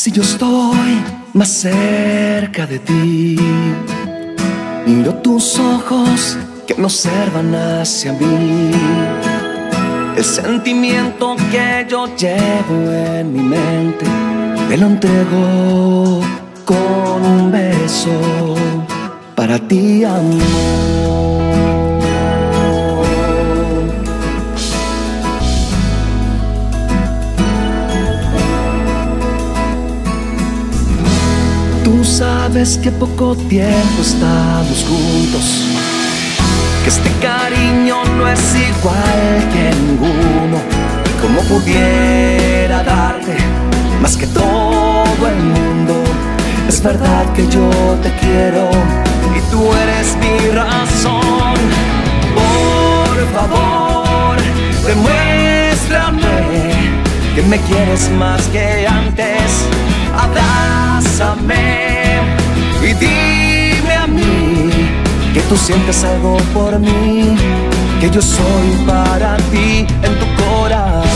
Si yo estoy más cerca de ti, miro tus ojos que me observan hacia mí. El sentimiento que yo llevo en mi mente, te lo entrego con un beso para ti, amor. Tú sabes que poco tiempo estamos juntos, que este cariño no es igual que ninguno. Y como pudiera darte más que todo el mundo, es verdad que yo te quiero y tú eres mi razón. Por favor, demuéstrame que me quieres más que antes. Tú sientes algo por mí, que yo soy para ti en tu corazón.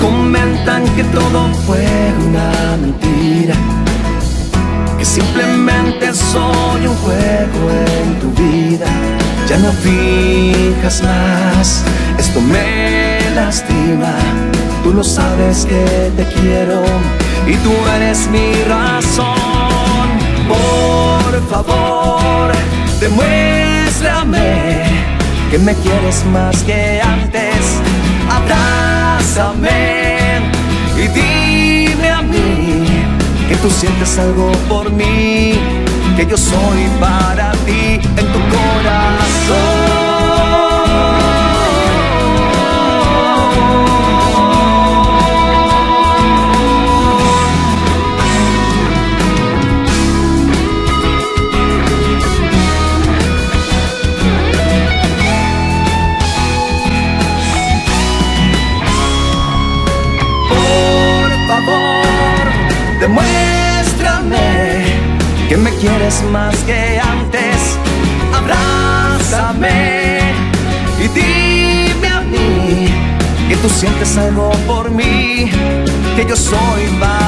Comentan que todo fue una mentira, que simplemente soy un juego en tu vida. Ya no fijas más, me lastima. Tú lo sabes que te quiero y tú eres mi razón. Por favor, demuéstrame que me quieres más que antes. Abrázame y dime a mí que tú sientes algo por mí, que yo soy para ti en tu corazón. Demuéstrame que me quieres más que antes. Abrázame y dime a mí que tú sientes algo por mí, que yo soy más